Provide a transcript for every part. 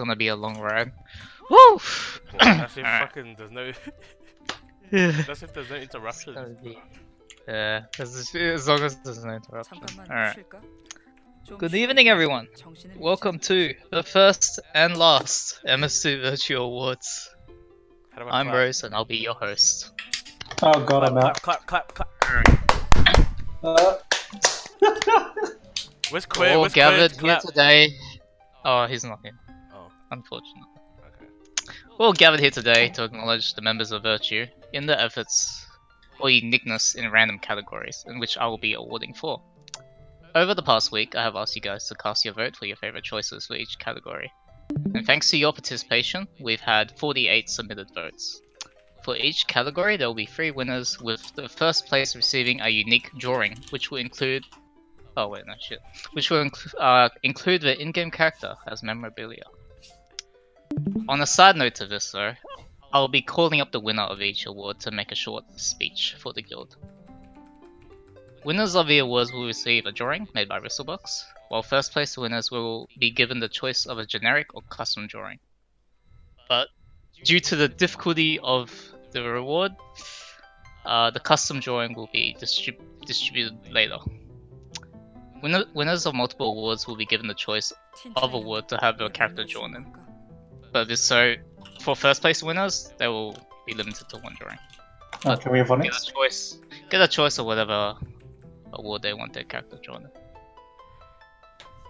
gonna be a long ride. Woo! That's if Alright. fucking there's no. That's if there's no It's interruption. gonna Yeah, as, as long as there's no interruption. Alright. Good evening, everyone. Welcome to the first and last MS2 Virtue Awards. I I'm clap? Rose, and I'll be your host. Oh god, I'm Clap, out. clap, clap, clap. Uh, Where's We're all Where's gathered to here clap? today. Oh, he's not here. Unfortunately. okay. We're all gathered here today to acknowledge the members of Virtue in their efforts or uniqueness in random categories, in which I will be awarding for. Over the past week, I have asked you guys to cast your vote for your favorite choices for each category. And thanks to your participation, we've had 48 submitted votes. For each category, there will be three winners, with the first place receiving a unique drawing, which will include. Oh wait, no shit. Which will inclu- uh, include the in-game character as memorabilia. On a side note to this though, I'll be calling up the winner of each award to make a short speech for the guild. Winners of the awards will receive a drawing made by Whistlebox, while first place winners will be given the choice of a generic or custom drawing. But due to the difficulty of the reward, uh, the custom drawing will be distrib- distributed later. Winner- winners of multiple awards will be given the choice of award to have their character drawn in. But this so for first place winners, they will be limited to one drawing. oh, can we have one Get a choice. Get a choice of whatever award they want their character drawn.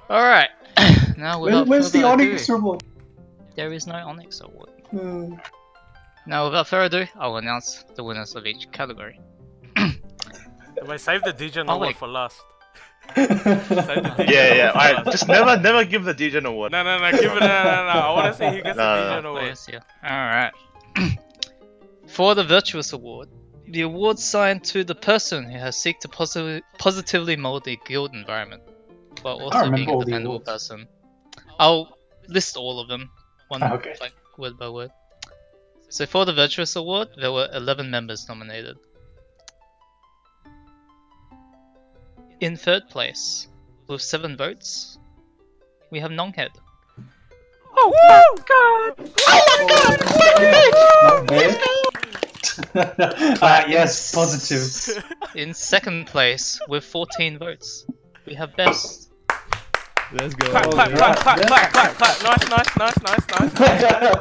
Alright. now Where, without where's the Onyx ado- reward? There is no Onyx award. Hmm. Now without further ado, I'll announce the winners of each category. Wait, save the DJ Oh, award wait. for last. Save Yeah, yeah. award for Alright, just never, never give the DJ an award. No, no, no, give it. No, no, no. I want to see who gets No, the no, DJ no. award. Players here. Alright. For the Virtuous Award, the award signed to the person who has seeked to posi- positively mold the guild environment, while also being a dependable person. I'll list all of them, one Ah, okay. like word by word. So for the Virtuous Award, there were 11 members nominated. In third place, with 7 votes, we have Nonghead. Not there. ah, yes, positive. In second place, with 14 votes, we have Best. Let's go. Clap, Oh, clap, clap, clap, clap, clap, clap. Nice, nice, nice, nice,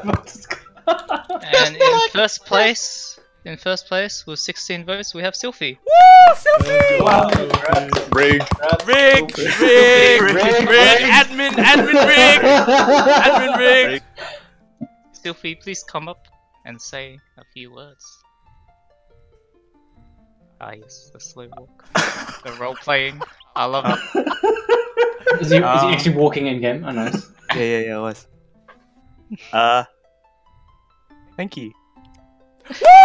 nice. And in first place, in first place with 16 votes, we have Sylphie. Woo, Sylvie! wow. Rig. Rig, rig, Rig, rig, rig. admin, admin, rig, admin, rig. Sylphie, please come up and say a few words. Ah yes, the slow walk. the role playing. I love it. Is he, is he Um, actually walking in game? Oh, nice. Yeah, yeah, yeah, it was. Uh, thank you.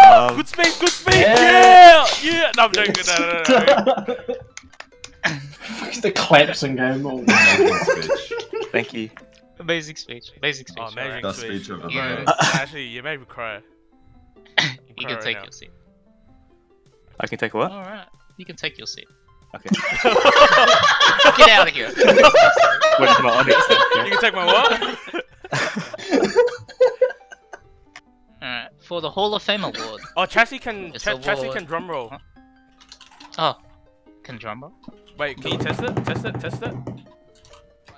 Um, Good speech, good speech, Yeah. yeah, yeah. No, I'm joking. No, no, no, no. the claps in game. Oh, thank you. Basic speech. Basic speech. Oh, amazing Best speech. speech I've ever Yeah. heard. Actually, you made me cry. You cry can right take now. your seat. I can take a what? Alright, you can take your seat. Okay. Get out of here. What is my onyx? then? You can take my what? Alright, for the Hall of Fame award. Oh, Chassis can It's Ch- Chassis can drum roll. Oh, can drum roll? Wait, can you test it? Test it? Test it?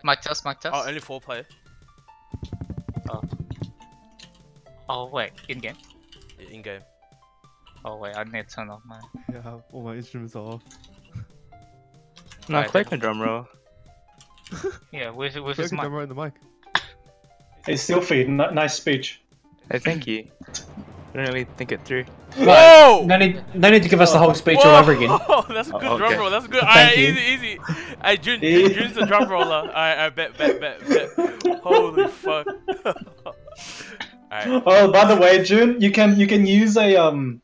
Mic test, mic test. Oh, only four player. Oh Oh wait, in game. In game. Oh wait, I need to turn off my. Yeah, all my instruments are off. No, Alright, Clay can drum roll. Yeah, with with Clay his can mic. drum roll in the mic. Hey, Sylphie, n- nice speech. Hey, thank you. Didn't really think it through. Whoa! No need, no need to give us the whole speech all over again. Whoa, That's a good Oh, drum roll. That's good. Thank Alright, you. easy, easy. Hey, June, Eh. June, June's the drum roller. Alright, I bet, bet, bet, bet. Holy fuck. Alright. Oh, by the way, June, you can you can use a um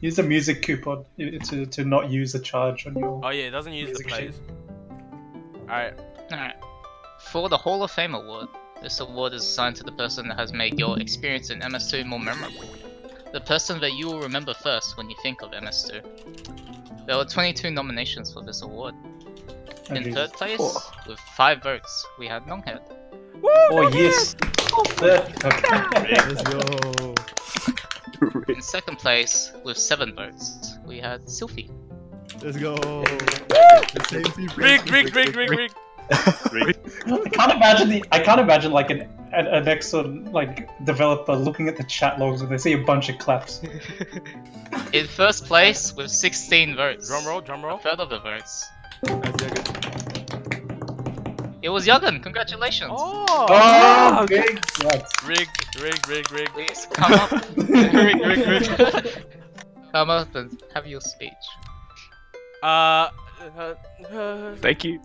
use a music coupon to to not use a charge on your. Oh yeah, it doesn't use the Music plays. Alright. Alright. For the Hall of Fame award, this award is assigned to the person that has made your experience in MS2 more memorable. The person that you will remember first when you think of MS2. There were 22 nominations for this award. Oh, In Jesus. third place, Oh, with 5 votes, we had Nonghead. oh yes. That's it. Okay. Let's go. In second place, with seven votes, we had Sylphie. Let's go. The same team. Rig, rig, rig, rig, rig. I can't imagine the. I can't imagine like an an, an excellent like developer looking at the chat logs and they see a bunch of claps. In first place, with 16 votes. Drum roll, drum roll. A third of the votes. It was Yagan, congratulations! Oh! Oh, big nuts. Rig, rig, rig, rig. Please come up. Rig, rig, rig. come up and have your speech. Uh. uh, uh, Thank you.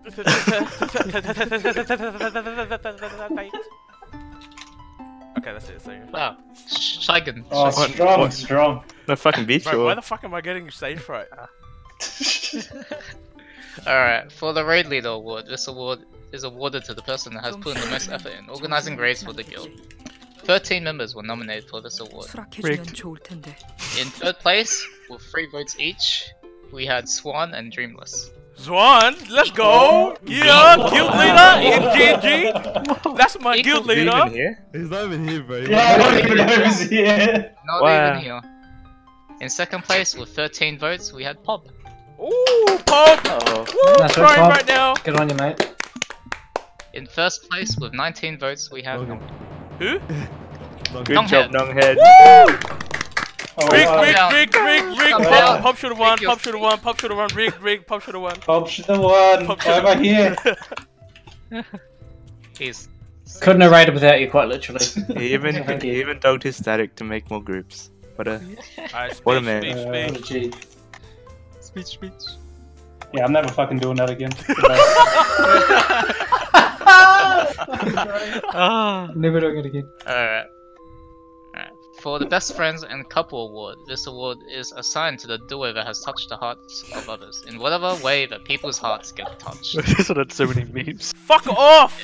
Okay, that's it. Second. Ah, oh, second. Oh, what, strong, what? strong. No fucking beach. Bro. Why the fuck am I getting stage fright? Alright, for the Raid Leader Award, this award is awarded to the person that has put in the most effort in organizing raids for the guild. 13 members were nominated for this award. Rigged. In third place, with three votes each, we had Swan and Dreamless. Zwan, let's go! Oh. Yeah, guild leader in GG. That's my guild leader. even here? He's not even here, bro. Yeah, I don't even know who's here. Not Wow. even here. In second place, with 13 votes, we had Pop. Ooh, Pop! Oh. Woo, That's right, crying Pop. right now. Good on you, mate. In first place, with 19 votes, we have. Okay. Who? Good Nonghead. job, Nonghead. Woo! Oh, Rig, uh, rig, down. rig, rig, rig. Pop, down. pop should have won, pop should have won, pop should have won. Rig, rig, pop should have won. Bob should have won. Pop Why am I here? He's Couldn't have raided without you, quite literally. He even he even dogged his static to make more groups. What a Alright, What a man. speech, Uh, speech. What speech, speech. Yeah, I'm never fucking doing that again. Never doing it again. Alright. Alright. For the Best Friends and Couple Award, this award is assigned to the duo that has touched the hearts of others in whatever way that people's hearts get touched. This one had so many memes. Fuck off!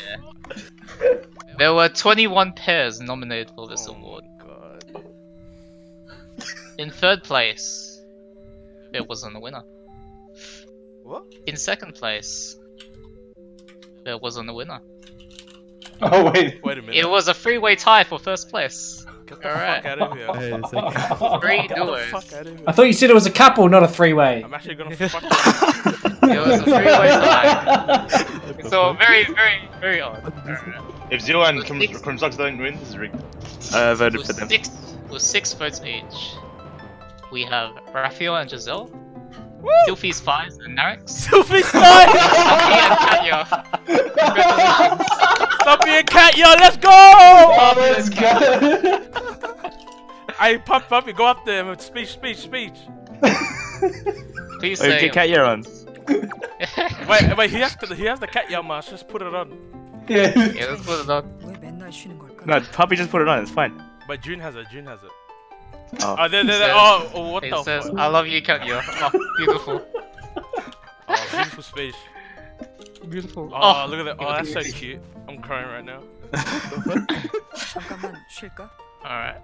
There were 21 pairs nominated for this oh award. Oh God. In third place, there wasn't a winner. What? In second place, there wasn't a winner. oh wait. Wait a minute. It was a three-way tie for first place. Get the Alright. fuck out of here. Hey, a second. Three Get the fuck out of here. I thought you said it was a couple, not a three-way. I'm actually gonna fuck you. It was a three-way tie. So very, very, very odd. Alright. If Zero and With six- Crimsox don't win, this is rigged. I voted for them. six, with six votes each, we have Raphael and Giselle, Sylphie's Fives and Narix, Sophie, stop! Sophie and Katya. Stop being cat, yo, let's go! Let's go! I pump puppy, go up there and speech, speech, speech. Please say. Cat ear on. wait, wait, he has, to, he has the cat ear mask, just put it on. Yeah. yeah, let's put it on. No, puppy just put it on, it's fine. But June has it, June has it. Oh, oh, there, there, there. oh, oh what it the says. I love you, cat ear. Oh, beautiful. oh, beautiful speech. Beautiful. Oh, oh, look at that. Oh, that's so cute. I'm crying right now. Alright.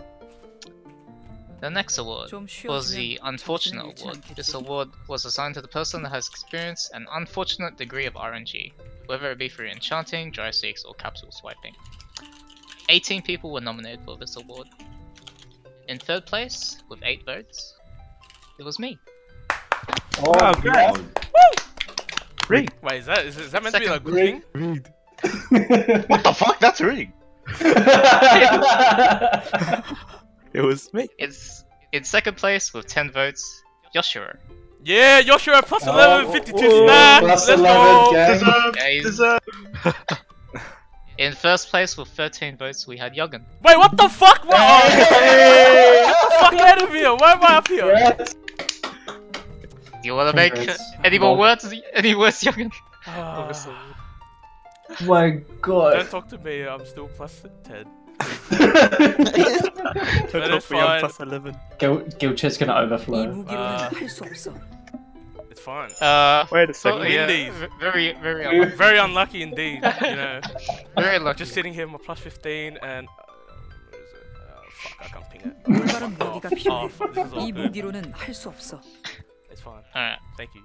The next award was the Unfortunate Award. This award was assigned to the person that has experienced an unfortunate degree of RNG, whether it be through enchanting, dry seeks, or capsule swiping. 18 people were nominated for this award. In third place, with 8 votes, it was me. Oh, wow, Rigged. Wait, is that is, is that meant to be like Second good? Rigged. What the fuck? That's rigged. It was me. It's in second place with 10 votes, Yoshiro. Yeah, Yoshua plus 11, 52 oh, snap. Let's 11, go. gang. Deserved. Yeah, he's- Deserved. In first place with 13 votes, we had Yogan. Wait, what the fuck? What? Oh, Hey! get the fuck out of here. Why am I up here? Yes Do you want to make Congrats. any more Well- words? Any words, Yogan? Ah, My Don't god. talk to me. I'm still plus 10. Total That is three on fine. plus 11. Guild, guild chat's gonna 이 overflow. 무기로는 아. 할 수 없어. It's fine. Uh, Wait a oh, second. yeah, Indies. v- very, very, unlucky. Very unlucky indeed. You know, very lucky. just sitting here with my plus 15 and. Uh, where is it? Uh, fuck, I can't ping it. 올바른 Fuck 무기가 off. Oh, 필요해. fuck, this is all 이 good. 무기로는 할 수 없어. fine. Alright. Thank you.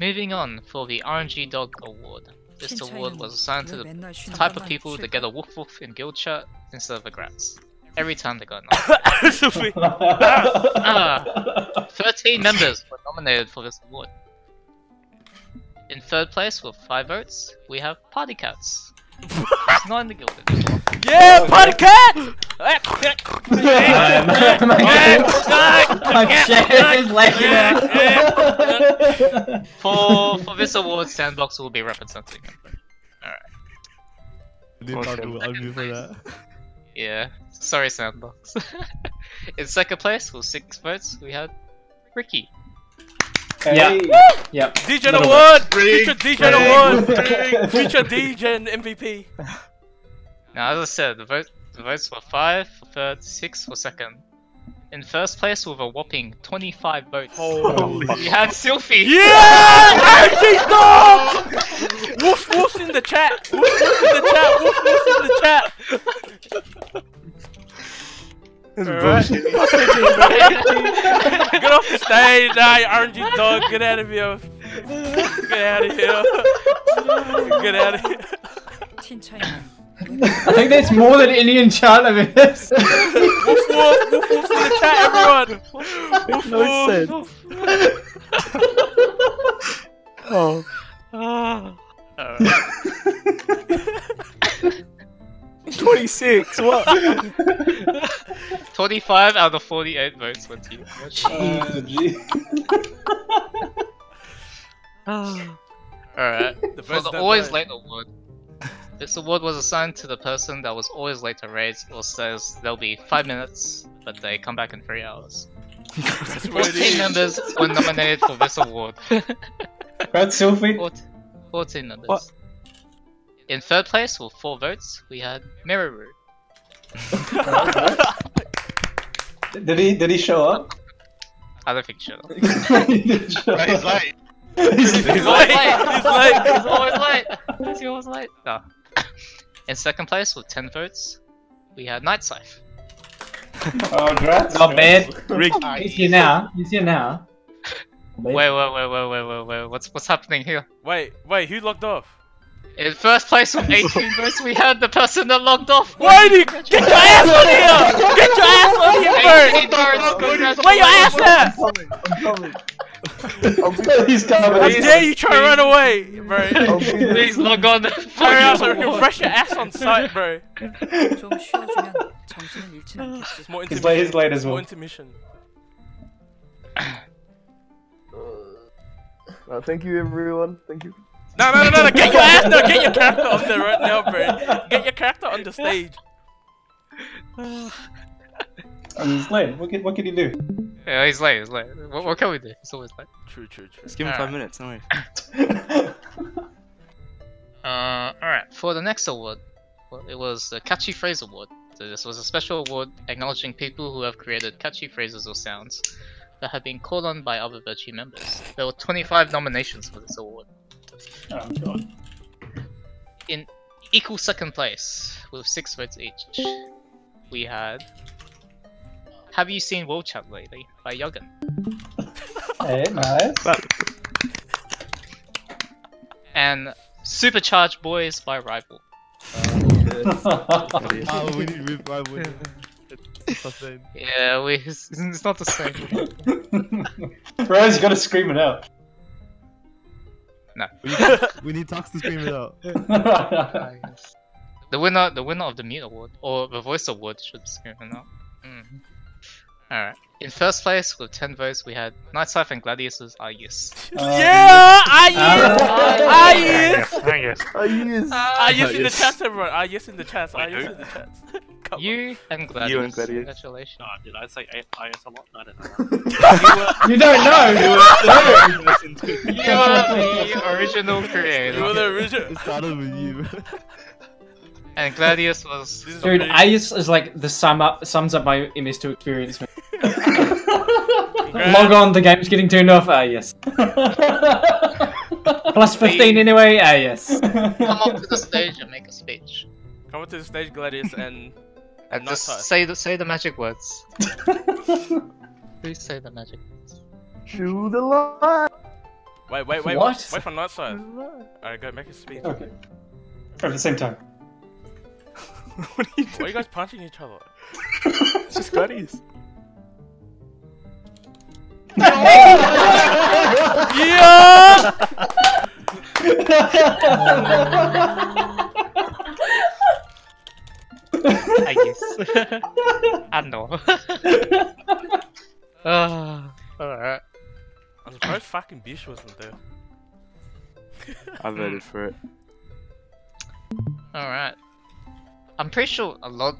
Moving on for the RNG Dog Award. This award was assigned to the type of people that get a woof woof in guild chat instead of a grats. Every time they got nominated. ah, 13 members were nominated for this award. In third place with 5 votes, we have Party Cats. It's not in the guild anymore. Yeah, party cat! My shit is lagging. For, for this award, Sandbox will be representing it. Didn't have to unmute for that. Yeah, sorry Sandbox. In second place with 6 votes, we had Ricky. Yeah. Yep. DJ Little award! Future DJ Ring. award! Future DJ and MVP. Now, as I said, the, vote, the votes were 5 for third, 6 for second. In first place with a whopping 25 votes, Oh. we had Sylphie. Yeah! RG dog! Woof woof's in the chat! Woof woof's in the chat! Woof woof's in the chat! That's Alright. bullshit. Get off the stage! Nah, you RNG dog! Get out of here! Get out of here! Get out of here! I think that's more than any enchantment. woof woof, woof woof in the chat, everyone! Woof, no sense. oh. Right. Ah. 26, what? 25 out of 48 votes went to you. Ah. Alright. The the always late award this award was assigned to the person that was always late to raids or says they'll be 5 minutes, but they come back in 3 hours. That's what it 14 is. members were nominated for this award. Right, Sylphie? 14, 14 members. What? In third place with 4 votes, we had Mirror Did he did he show up? I don't think so. he did show Right, he's late. He's He's late. always late. late. He's late. He's always late. He's always late. No. Ah. In second place with 10 votes, we had Night Scythe. Oh, congrats. Not bad. Rick. He's here now. He's here now. Wait, wait, wait, wait, wait, wait, wait. What's what's happening here? Wait, wait, who logged off? In first place with 18 votes, we had the person that logged off. Why do you get your ass on here? Get your ass on here, 18 bird! votes. Congratulations. Where your ass at? He's coming. How dare you try to run away, bro? Please log on. Hurry up so we can fresh your ass on site, bro. He's late. He's late as well. More intermission. Uh, uh, thank you, everyone. Thank you. No, no, no, no, no. Get your ass no. Get your character on there right now, bro. Get your character on the stage. Oh, he's late. What can, what can he do? Yeah, he's late. He's late. What, what can we do? He's always late. True, true, true. Just give him Alright. five minutes, no worries. Uh, alright. For the next award, well, it was the Catchy Phrase Award. So this was a special award acknowledging people who have created catchy phrases or sounds that have been called on by other Virtue members. There were 25 nominations for this award. oh, God. In equal second place, with 6 votes each, we had Have You Seen World Chat Lately by Yogan. Hey, nice. And Supercharged Boys by Rival. Oh, we need revival. It's the same. Yeah, we, it's, it's not the same. Rose, you gotta scream it out. We need, we need Tux to scream it out. The winner, the winner of the Mute Award or the Voice Award should scream it out. Mm. All right. In first place with ten votes, we had Night Scythe and Gladius's Ah Yes. Yeah! Ah, yes! Ah, yes! Oh, yes. Ah, yes in the chat, everyone. Ah, in the chat. Ah, in the chat. You and Gladius. You and Gladius. Congratulations. Oh, did I say I- a lot? I don't know. You don't know. You are the original creator. You were the original. It started with you. And Gladius was. Dude, pretty- Ayus is like the sum up sums up my MS2 experience. man. Log on, the game's getting turned off. Ah yes. Plus 15 anyway. Ah yes. Come up to the stage and make a speech, Come up to the stage, Gladius, and and Night just Scythe. say the say the magic words. Please say the magic. words. To the light. Wait, wait, wait. What? Wait for night side. Alright, go make a speech. Okay. At the same time. What are you Why are you guys punching each other? It's just gladius. Yeah! I guess. I know. Ah, alright. I'm surprised fucking Bish wasn't there. I voted for it. Alright. I'm pretty sure a lot.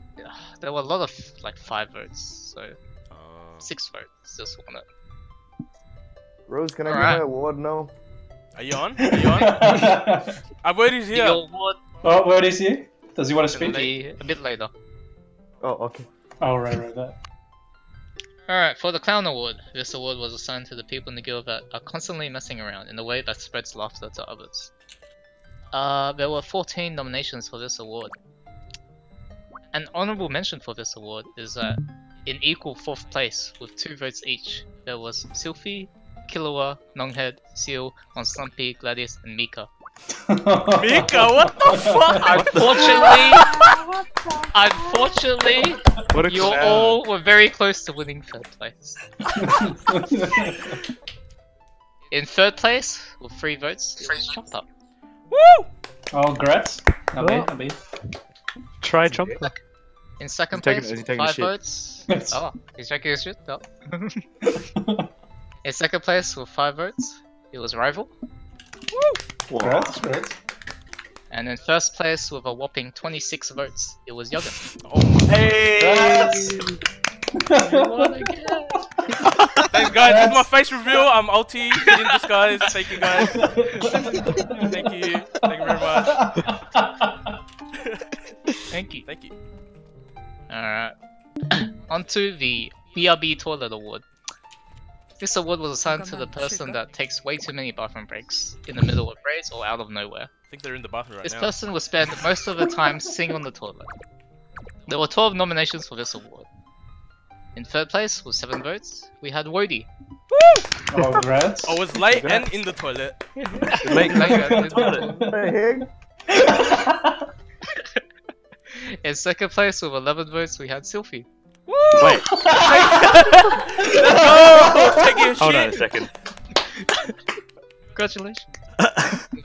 There were a lot of like five votes, so Uh, six votes just won it. Rose, can I Alright. get my award now? are you on? Are you on? I word is The here. award oh, where is he? Does he want to speak? be a bit later. Oh, okay. Oh, right, right, that. Alright, for the Clown Award, this award was assigned to the people in the guild that are constantly messing around in a way that spreads laughter to others. Uh, there were 14 nominations for this award. An honorable mention for this award is that in equal fourth place with two votes each, there was Sylphie, Killua, Nonghead, Seal, Onslumpy, Gladius, and Mika. Mika, what the fuck? Unfortunately, unfortunately, you clown. all were very close to winning third place. In third place, with three votes, it was Chopper. Woo! oh, congrats. Nabe, Nabe. Try Chomper. In second He's taking- place, is he with taking five votes. Oh, he's taking his shit? No. Oh. In second place, with five votes, it was Rival. Congrats, congrats. And in first place, with a whopping 26 votes, it was Yogan. Oh my. Congrats. Thanks, guys. This is my face reveal. I'm Ulti in disguise. Thank you, guys. Thank you. Thank you very much. Thank you. Thank you. Alright. Onto the BRB Toilet Award. This award was assigned to the person that takes way too many bathroom breaks in the middle of raids or out of nowhere. I think they're in the bathroom right This now. This person will spend most of the time sitting on the toilet. There were 12 nominations for this award. In third place, with 7 votes, we had Wody. Oh, congrats. I was late and in the toilet. Late, late, Late in the toilet. The heck? In second place, with 11 votes, we had Sylphie. Woo! Wait, Let's go! Taking a hold on a second. Congratulations.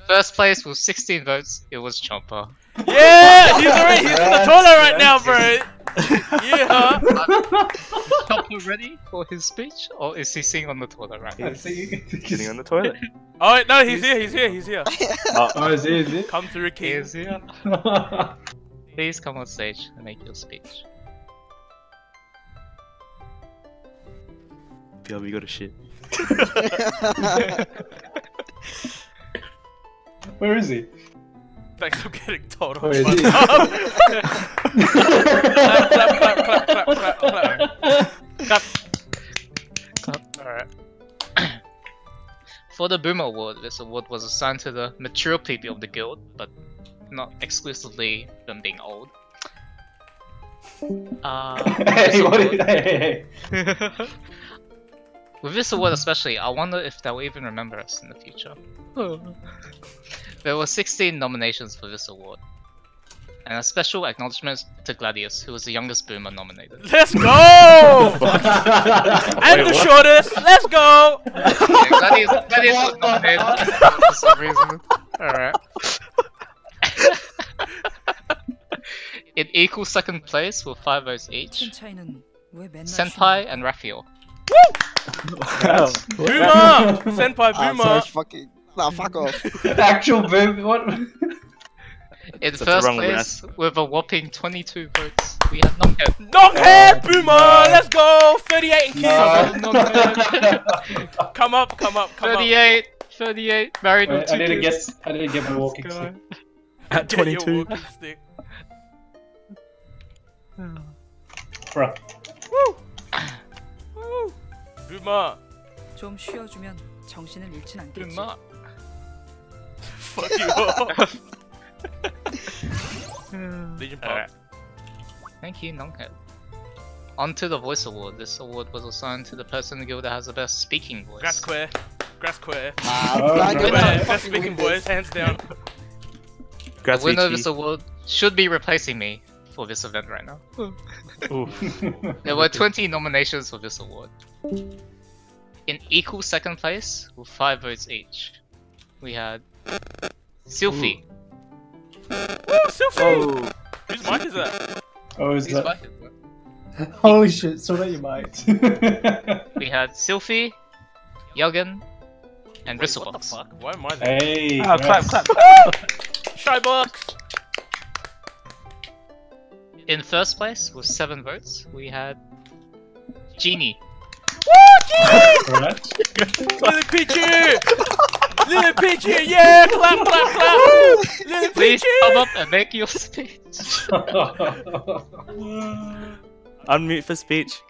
First place, with 16 votes, it was Chomper. Yeah! He's already he's in the toilet right now, bro. Yeah. Chomper ready for his speech? Or is he sitting on the toilet right now? I see. Sitting on the toilet. Oh wait, no, he's here. He's here. He's here. Uh, oh, is it? Is it? Come through, He King. is here. Please come on stage and make your speech. BLB got a shit. Where is he? Thanks for getting told off. Where is by he? Tom. clap, clap, clap, clap, clap, clap, clap. Alright. For the Boomer Award, this award was assigned to the mature people of the guild, but not exclusively them being old. Uh, hey, what is hey, hey, hey. With this award especially, I wonder if they'll even remember us in the future. there were 16 nominations for this award. And a special acknowledgement to Gladius, who was the youngest boomer nominated. Let's go! and the shortest. Let's go! Yeah, Gladius, Gladius was nominated for some reason. Alright. It equals second place with 5 votes each. Senpai and Raphael. Woo! Wow. Boomer! Senpai ah, Boomer! Answer, fucking... Nah, fuck off. Actual Boomer, what? In That's first place, mess. with a whopping 22 votes, we have Nonghead. Nonghead, oh, Boomer! No. Let's go! 38 and kill! No. come up, come up, come 38, up. 38, 38, married Wait, with two I didn't I didn't get my walking stick. At 22. walking stick. Bruh. Woo! Woo! Boomer! 좀 쉬어주면 정신을 잃진 않겠지. Boomer. Fuck you all. Legion Pop. Alright. Thank you, Nonghead. On to the Voice Award. This award was assigned to the person in the guild that has the best speaking voice. Congrats, Queer. Grass queer. Ah, Oh, flag right. it. Queer, fucking best speaking boys, hands down. The Congrats, winner of VT. this award should be replacing me for this event right now. There were 20 nominations for this award. In equal second place, with 5 votes each, we had Sylphie. Woo, Sophie! Oh. Whose mic is that? oh, is Who's that? back? Holy shit, so that you might. We had Sylphie, Yuggen, and Wait, what the fuck? Why am I there? hey. Ah, clap, clap. Shybox! In first place, with 7 votes, we had Genie. Congrats. Little Peachy! Little Peachy, yeah! Clap, clap, clap! Little Please Peachy! come up and make your speech. Unmute for speech.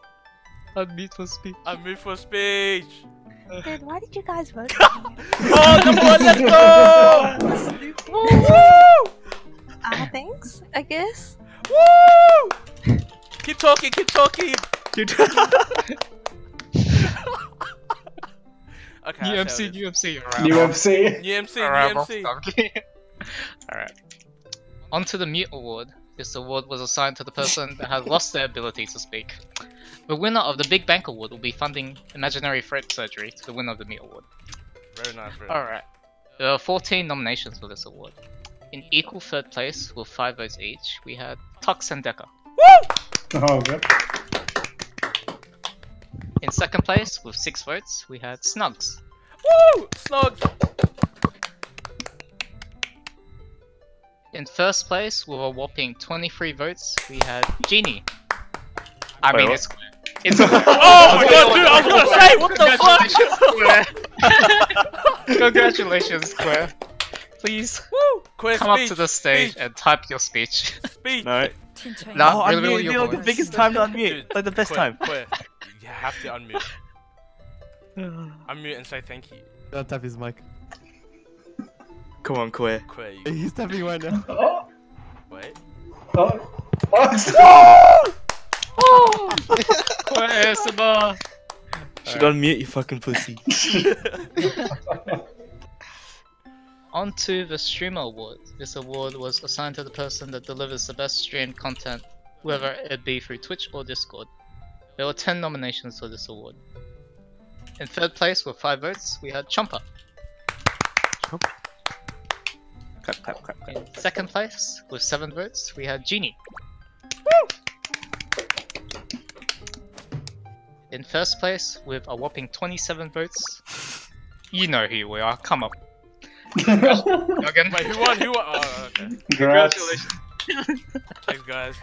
Unmute for speech. I move for speech. Dude, why did you guys vote? Oh, number one, let's go! Woo! Ah, thanks, I guess. Woo! Keep talking, keep talking. Okay. New I'll MC, say what it new MC. Alright, New well, MC. is. New MC, Alright, new well, MC. I'm kidding. Alright. On to the Mute Award. This award was assigned to the person that has lost their ability to speak. The winner of the Big Bank Award will be funding imaginary throat surgery to the winner of the Mute Award. Very nice, bro. Alright. There are 14 nominations for this award. In equal third place, with 5 votes each, we had Tux and Decker. Woo! Oh, good. In second place, with 6 votes, we had Snugs. Woo! Snog! In first place, with a whopping 23 votes, we had Genie. I Wait, mean, what? it's Square. It's Square. Oh my god, dude, I was gonna say, what the fuck? Congratulations, Square. Congratulations, Square. Please Woo! Queer come speech, up to the stage speech, and type your speech. speech. No. Team change. No. Oh, really, really unmute. your the biggest time to unmute. Dude, Like the best Queer, time. Queer. You have to unmute. Unmute and say thank you. Don't tap his mic. Come on, Queer. Queer, you... He's tapping right now. Oh, Wait. oh, oh, Square ASMR. Should unmute you fucking pussy. On to the Streamer Award. This award was assigned to the person that delivers the best streamed content, whether it be through Twitch or Discord. There were 10 nominations for this award. In third place with 5 votes, we had Chomper. Clap, clap, clap, clap. In second place, with 7 votes, we had Genie. In first place, with a whopping 27 votes, you know who we are, come up. Again. Wait, who won? Who won? Oh, okay. Congrats. Thanks, guys.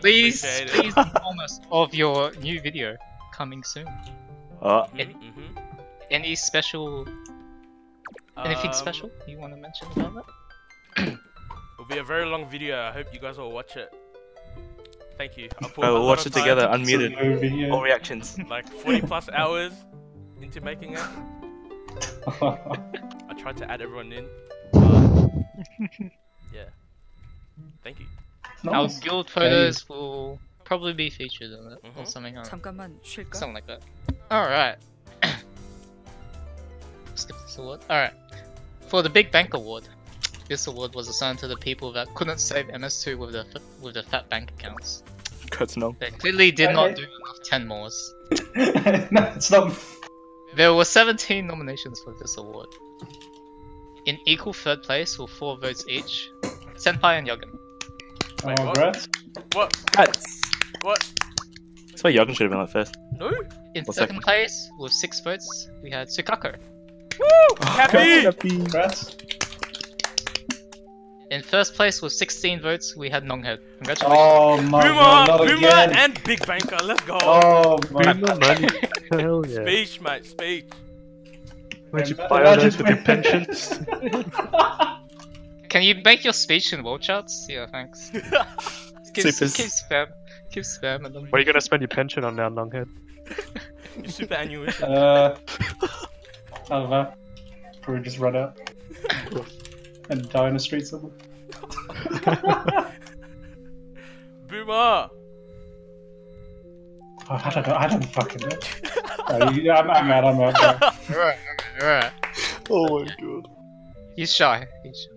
Please, please inform us of your new video coming soon. Oh, Mm-hmm. Any special, anything Um, special you want to mention about that? It'll be a very long video. I hope you guys all watch it. Thank you. I'll put we'll watch it together, It's unmuted. movie. All reactions. Like 40 plus hours into making it. I tried to add everyone in. yeah. Thank you. Our guild photos hey. will probably be featured in it mm -hmm. or mm-hmm. something like that. Something like that. Alright. Skip this award. Alright. For the Big Bank Award. This award was assigned to the people that couldn't save MS2 with the with the fat bank accounts. That's no. They clearly did okay. not do enough 10 mores. no, it's not there were 17 nominations for this award. In equal third place with 4 votes each, Senpai and Yogan. Oh, Wait, what? What? That's. What? That's why Yogan should have been like first. No? In What's second place with 6 votes, we had Sukako. Woo! Oh, happy! Congrats. In first place with 16 votes, we had Nonghead. Congratulations. Oh my god, not Boomer! Boomer again. and Big Banker, let's go! Oh my money. Hell yeah. Speech, mate, speech. Where'd you buy all those with your pensions? Can you make your speech in world charts? Yeah, thanks. keep, Supers. keep spam. Keep spamming them. What are you gonna spend your pension on now, Longhead? You superannuation. Uh, I don't know. Probably just run out and die in the street somewhere. Boomer! Oh, I don't know. I don't fucking know. Uh, yeah, I'm, I'm out. I'm out. yeah. Alright, alright, alright. Oh my god. He's shy. He's shy.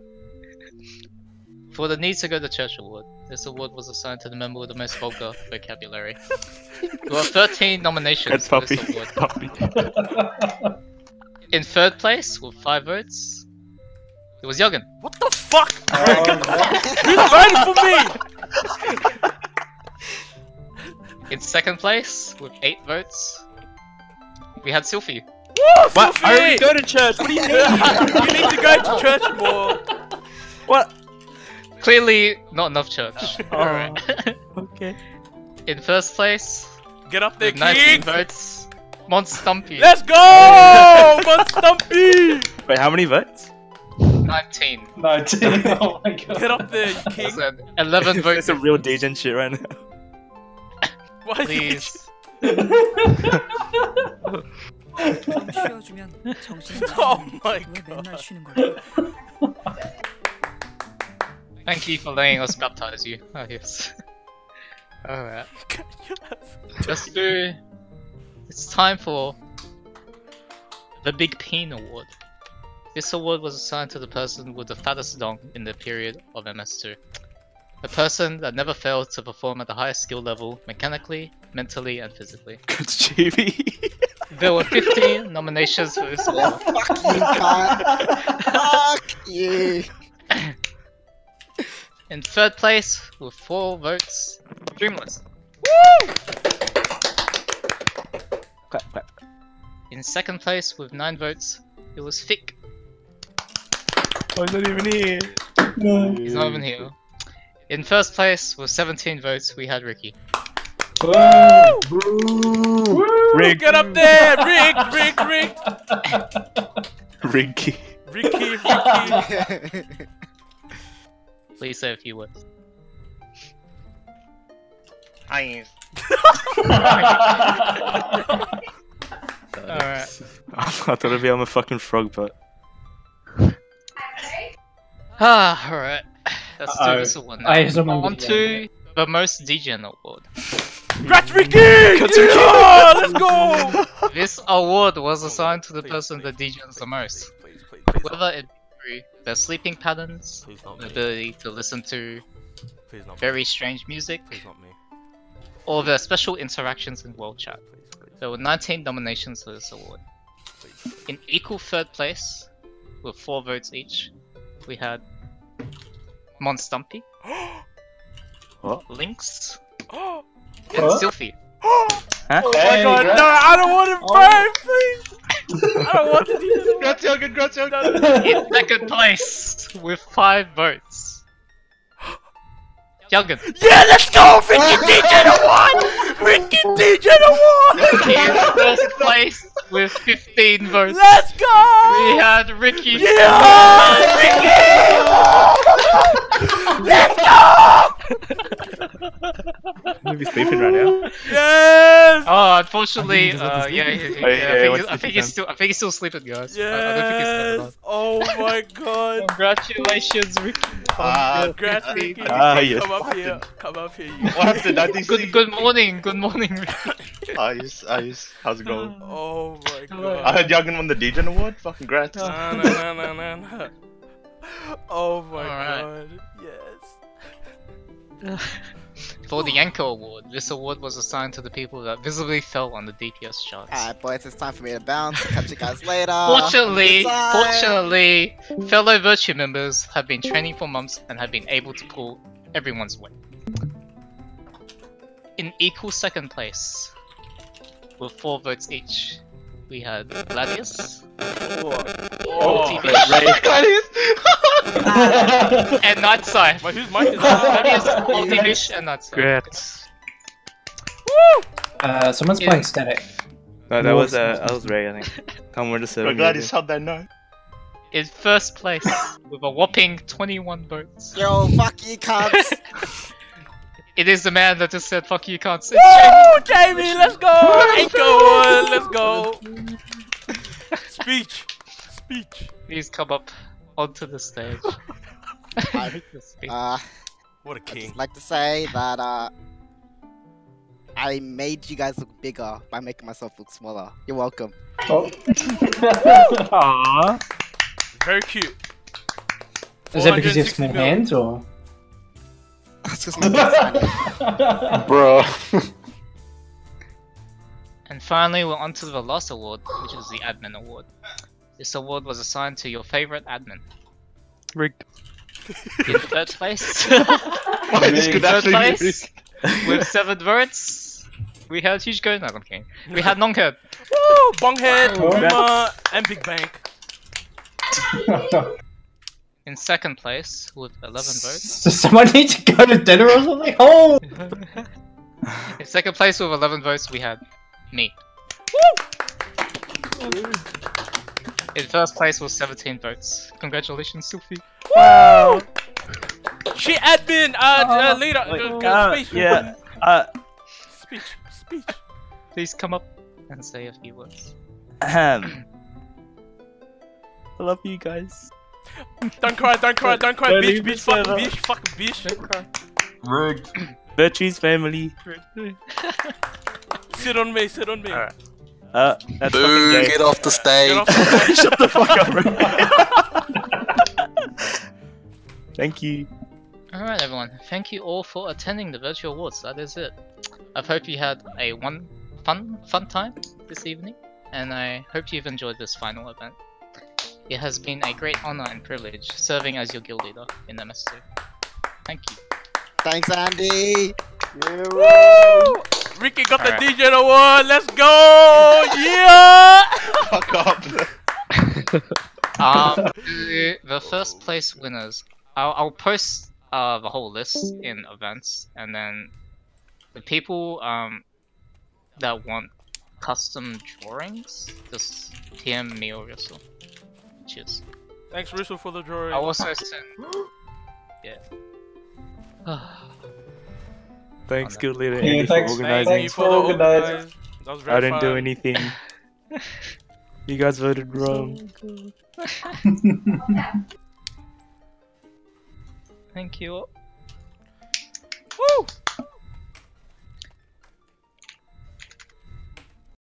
For the Need to Go to Church award, this award was assigned to the member with the most vulgar vocabulary. There were 13 nominations It's for puppy. this award. puppy. In third place, with 5 votes, it was Juggen. What the fuck? Oh, Who's voting for me? In second place, with 8 votes, we had Sylphie. Woo, What? I already go to church. What do you mean? you need to go to church more. what? Clearly, not enough church. Oh. Alright. Okay. In first place, Get up there, with 19 votes, Mon Stumpy. Let's go, Mon Stumpy. Wait, how many votes? 19. 19. Oh my god. Get up there, you king. 11 votes. It's a real Degen shit right now. Why Please. 좀 쉬어주면 정신이 Oh 차리는데 my 왜 God. 맨날 쉬는 걸까? Thank you for letting us baptize you. Oh, yes. Alright. Let's do. It's time for the Big Peen Award. This award was assigned to the person with the fattest dong in the period of MS2. The person that never failed to perform at the highest skill level mechanically, mentally, and physically. It's JV. There were 15 nominations for this award. Fuck you, cunt. Fuck you. In third place, with 4 votes, Dreamless. Woo! Clap, clap. In second place, with 9 votes, it was Fick. Oh, he's not even here. No. He's not even here. In first place, with 17 votes, we had Ricky. Whoa. Rig. Get up there, Rick, Rick, Rick. Ricky. Ricky, Ricky. Please say a few words. I Alright. I thought it'd be on the fucking frog, but Ah, alright. Let's do Uh-oh. this one now. I remember On the to the most degen award. Congrats, Ricky. Yeah, let's go. This award was assigned to the person that degens the most. Whether it be their sleeping patterns, the ability to listen to Please not me. very strange music, Please not me. or their special interactions in world chat. Please, please. There were 19 nominations for this award. In equal third place, with 4 votes each, we had Mon Stumpy, What? Lynx, Oh and What? Sylphie. Huh? my Hey, god, gra- no, I don't want to burn, please. I don't want to do that. Congrats, Juggen, congrats, Juggen. In second place, with 5 votes, Juggen. Yeah, let's go, Ricky DJ Award! Ricky DJ Award! In first place, with 15 votes, Let's go! we had Ricky. Yeah, Ricky! Let's go! Maybe sleeping right now. Yes! Oh, unfortunately, uh, yeah, yeah, yeah, Oh, yeah, I, yeah, think, what's I think he's still, I think he's still sleeping, guys. I, I don't think he's coming on. Yes! Oh my god! Congratulations, Ricky. Ah, Congrats, Ricky! Ah, yes. Come up here, come up here. You. What happened? I didn't see. Good, good morning, good morning, Ricky. Ah, yes, ah, yes. How's it going? Oh my god! I god. heard Juggen won the Degen Award. Fucking congrats. Na, na, na, na, na, na. Oh my Alright. god. Yes. For the Anchor Award, this award was assigned to the people that visibly fell on the DPS charts. Alright, boys, it's time for me to bounce. Catch you guys later. Fortunately, Good fortunately, fellow Virtue members have been training for months and have been able to pull everyone's weight. In equal second place, with four votes each, we had Gladius Oh, TV. Oh. and Nightside. But whose mic is Gladius, that? Ultifish, and Nightside. Congrats. Uh, someone's Yeah. playing static. No, that was uh, that was Ray, I think. Come with the We're seven. glad he's held that note. In first place, with a whopping 21 votes. Yo, fuck you, cunts. It is the man that just said, fuck you, you can't say Woo! Jamie, let's go! Anchor one, let's go! Speech! Speech! Please come up onto the stage. I- Speak. Uh, What a I'd king. just like to say that, uh, I made you guys look bigger by making myself look smaller. You're welcome. Oh. Aww. Very cute. Is that because you have 460 small hands or? That's just my best friend. Bro. And finally, we're on to the last award, which is the Admin Award. This award was assigned to your favorite admin. Rigged. In third place, this in could third actually be place, with seven votes, we had Huge Go. No, I'm kidding. We had Nonkerd. Woo! Bonghead, Wow. Uma, and Big Bank. In second place, with 11 votes. Does someone need to go to dinner or something? Oh! In second place, with 11 votes, we had me. In first place with 17 votes. Congratulations, Sophie. Wow. She admin, uh, uh leader, Wait, uh, uh, speech. yeah. Uh, Speech, speech. Please come up and say a few words. ahem. I love you guys. Don't cry, don't cry, don't cry, Don't bitch, bitch, this fucking bitch, fucking bitch. Rigged. Virtue's family. Sit on me, sit on me. Alright. Uh, that's Boo, fucking gay. get off the stage. Off the stage. Shut the fuck up. Thank you. Alright everyone, thank you all for attending the Virtue awards, that is it. I hope you had a one fun fun time this evening, and I hope you've enjoyed this final event. It has been a great honor and privilege serving as your guild leader in MS2. Thank you. Thanks, Andy. Woo! Ricky got the Alright. DJ award, let's go! Yeah! Fuck up. Um, the, the first place winners, I'll, I'll post uh, the whole list in events, and then the people um, that want custom drawings, just DM me or Russell. Cheers. Thanks, Russo, for the drawing. I'll also send. Yeah. Thanks, oh, guild leader Yeah, Andy, thanks, for organizing. Thank you for the Organized. organize. That was very I didn't do anything. You guys voted wrong. Thank you. all.